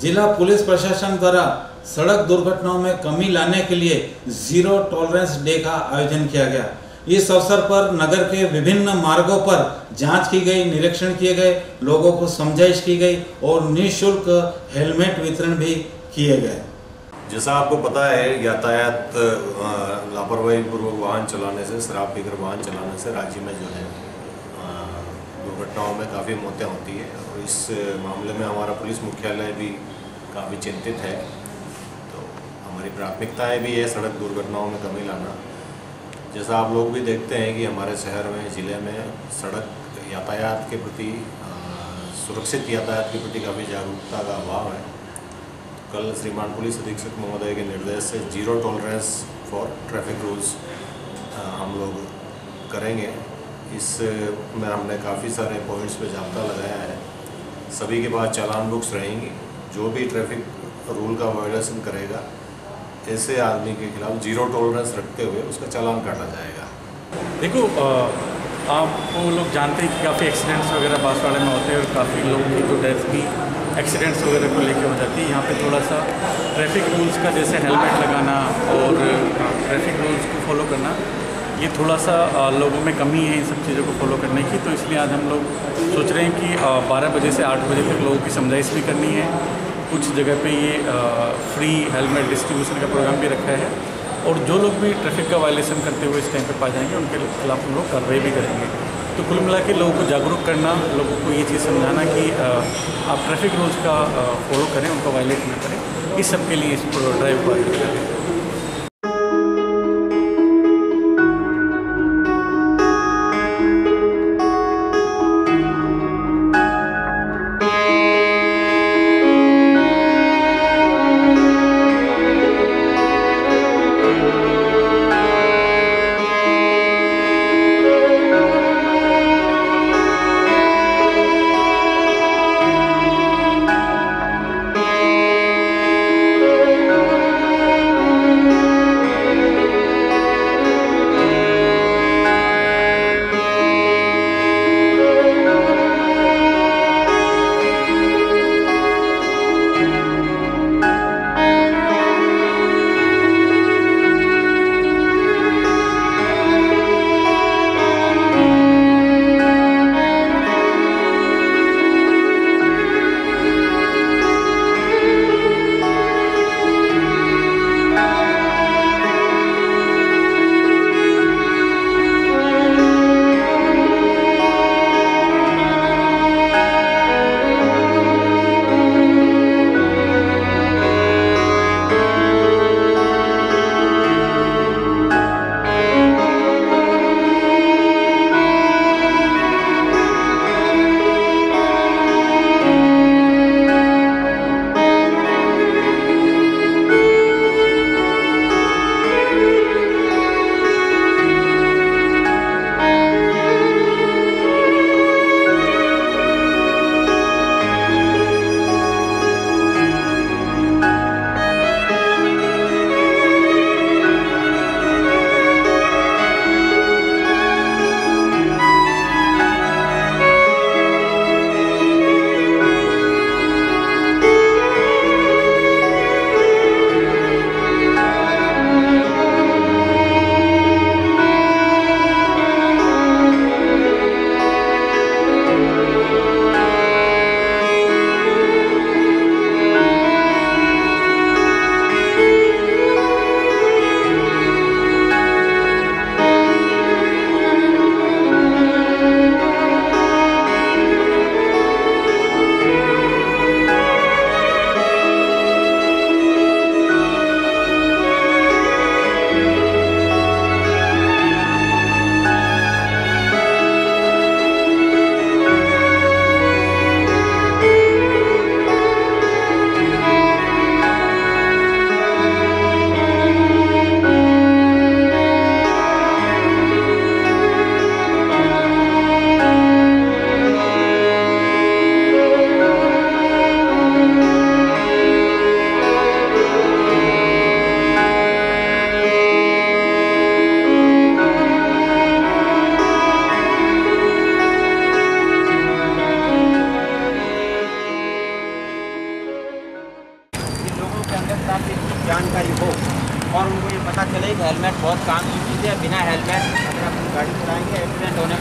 जिला पुलिस प्रशासन द्वारा सड़क दुर्घटनाओं में कमी लाने के लिए ज़ीरो टॉलरेंस डे का आयोजन किया गया। इस अवसर पर नगर के विभिन्न मार्गों पर जाँच की गई, निरीक्षण किए गए, लोगों को समझाइश की गई और निःशुल्क हेलमेट वितरण भी किए गए। जैसा आपको पता है, यातायात लापरवाही पूर्वक वाहन चलाने से, शराब पीकर वाहन चलाने से राज्य में जो है दुर्घटनाओं में काफ़ी मौतें होती है और इस मामले में हमारा पुलिस मुख्यालय भी काफ़ी चिंतित है। तो हमारी प्राथमिकताएँ भी है सड़क दुर्घटनाओं में कमी लाना। जैसा आप लोग भी देखते हैं कि हमारे शहर में, ज़िले में सड़क यातायात के प्रति सुरक्षित यातायात के प्रति काफ़ी जागरूकता का अभाव है। कल श्रीमान पुलिस अधीक्षक महोदय के निर्देश से zero tolerance for traffic rules हम लोग करेंगे। इस में हमने काफ़ी सारे पॉइंट्स पे जाब्ता लगाया है। सभी के पास चालान बुक्स रहेंगी। जो भी ट्रैफ़िक रूल का वायोलेशन करेगा, ऐसे आदमी के खिलाफ ज़ीरो टॉलरेंस रखते हुए उसका चालान काटा जाएगा। देखो आप वो लोग जानते हैं कि काफ़ी एक्सीडेंट्स वगैरह बांसवाड़े में होते हैं और काफ़ी लोगों की तो डेथ भी एक्सीडेंट्स वगैरह को लेके हो जाती है। यहाँ पे थोड़ा सा ट्रैफ़िक रूल्स का जैसे हेलमेट लगाना और ट्रैफ़िक रूल्स को फॉलो करना ये थोड़ा सा लोगों में कमी है इन सब चीज़ों को फॉलो करने की तो इसलिए आज हम लोग सोच रहे हैं कि बारह बजे से आठ बजे तक लोगों की समझाइश भी करनी है। कुछ जगह पे ये फ्री हेलमेट डिस्ट्रीब्यूशन का प्रोग्राम भी रखा है और जो लोग भी ट्रैफ़िक का वायलेशन करते हुए इस टाइम पे पा जाएँगे, उनके खिलाफ हम लोग कार्रवाई भी करेंगे। तो कुल मिला के लोगों को जागरूक करना, लोगों को ये चीज़ समझाना कि आप ट्रैफ़िक रूल्स का फॉलो करें, उनका वायलेट ना करें, इस सब के लिए इस ड्राइव को आयोजित करें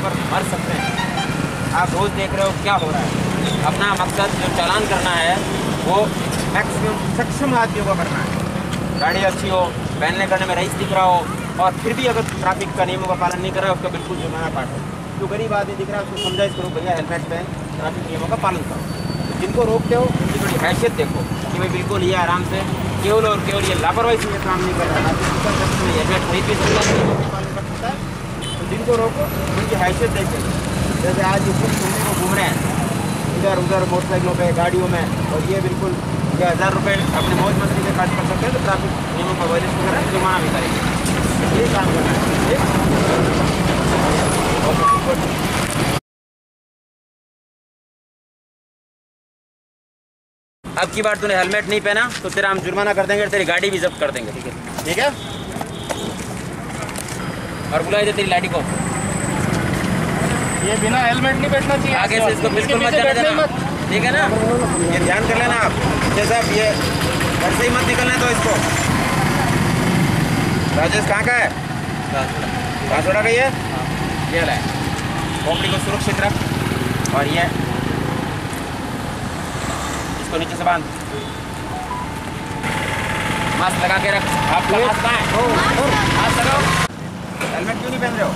पर मर सकते हैं। आप रोज़ देख रहे हो क्या हो रहा है। अपना मकसद जो चालान करना है, वो मैक्सिमम सक्षम आदमियों को करना है। गाड़ी अच्छी हो पहनने करने में रईस दिख रहा हो, और फिर भी अगर ट्रैफ़िक का नियमों का पालन नहीं कर रहा है, उसका बिल्कुल जुर्माना काटो जो गरीब आदमी दिख रहा है, उसको समझाइश करो भैया हेलमेट पहन ट्रैफ़िक नियमों का पालन करो। जिनको रोकते हो, उनकी थोड़ी हैसियत देखो कि भाई बिल्कुल ये आराम से केवल और केवल ये लापरवाही से काम नहीं कर रहा है हेलमेट खरीद भी सकता है नियमों का पालन कर सकता है तो जिनको रोको, उनकी हैसियत देखे जैसे आज कुछ घूमने को घूम रहे हैं, इधर उधर मोटरसाइकिलों पे, गाड़ियों में, और ये बिल्कुल हज़ार रुपये अपने मौज मस्ती से खर्च कर सकते हैं तो ट्रैफ़िक नियमों का वायलेशन कर रहे हैं जुर्माना भी करेंगे। ये काम करना है। अब की बार तूने हेलमेट नहीं पहना तो तेरा हम जुर्माना कर देंगे तेरी गाड़ी भी जब्त कर देंगे, ठीक है? ठीक है? और बुलाई दे तेरी लाठी को। ये बिना हेलमेट नहीं बैठना चाहिए। आगे से इसको बिल्कुल मत जाने देना। ठीक है ना? ये ध्यान कर लेना आप। जैसे ये घर से ही मत निकलने दो इसको। राजेश कहाँ का है? कहाँ छोड़ा गई है ये ले खोपड़ी को सुरक्षित रख। और ये इसको नीचे से बाँध। मास्क लगा के रख। आपका मास्क कहाँ है? मास्क लगाओ। हेलमेट क्यों नहीं पहन रहे हो?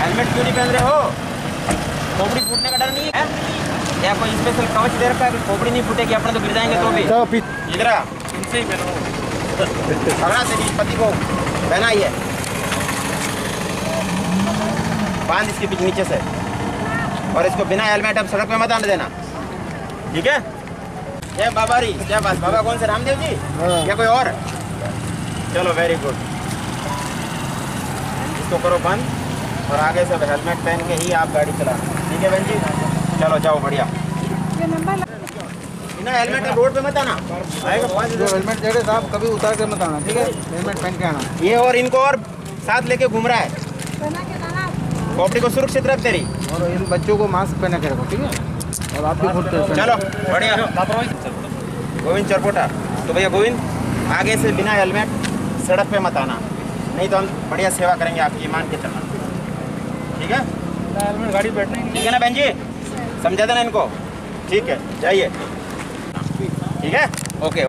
हेलमेट क्यों नहीं पहन रहे हो? खोपड़ी फूटने का डर नहीं है? या कोई स्पेशल कवच दे रखा है? कि खोपड़ी नहीं फूटेगी अपने तो गिर जाएँगे तो भी। इधर इनसे ही पहनो। पकड़ा तेरी पति को पहना ही। है बाँध इसके पीछे नीचे से। और इसको बिना हेलमेट अब सड़क पे मत आने देना। ठीक है? ये बाबा री क्या बात? बाबा कौन से? रामदेव जी? या कोई और? चलो वेरी गुड इसको करो बंद और आगे से हेलमेट पहन के ही आप गाड़ी चलाना। ठीक है बहन जी? चलो जाओ बढ़िया। बिना हेलमेट रोड पे मत आना। हेलमेट दे रहे साहब कभी उतार के मत आना ठीक है? हेलमेट पहन के आना। ये और इनको और साथ लेके घूम रहा है। खोपड़ी को सुरक्षित रख तेरी। और इन बच्चों को मास्क पहना के रखो ठीक है? और आप भी खुद चलो बढ़िया। गोविंद चरपोटा। तो भैया गोविंद आगे से बिना हेलमेट सड़क पे मत आना। नहीं तो हम बढ़िया सेवा करेंगे आपकी ईमान के चलना। ठीक है? हेलमेट गाड़ी बैठने ठीक है ना बहन जी? समझा देना इनको। ठीक है, जाइए। ठीक है? ओके।